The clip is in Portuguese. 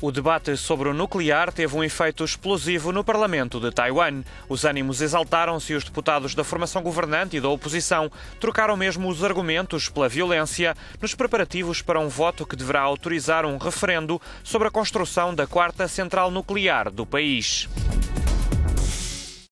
O debate sobre o nuclear teve um efeito explosivo no Parlamento de Taiwan. Os ânimos exaltaram-se e os deputados da formação governante e da oposição trocaram mesmo os argumentos pela violência nos preparativos para um voto que deverá autorizar um referendo sobre a construção da quarta central nuclear do país.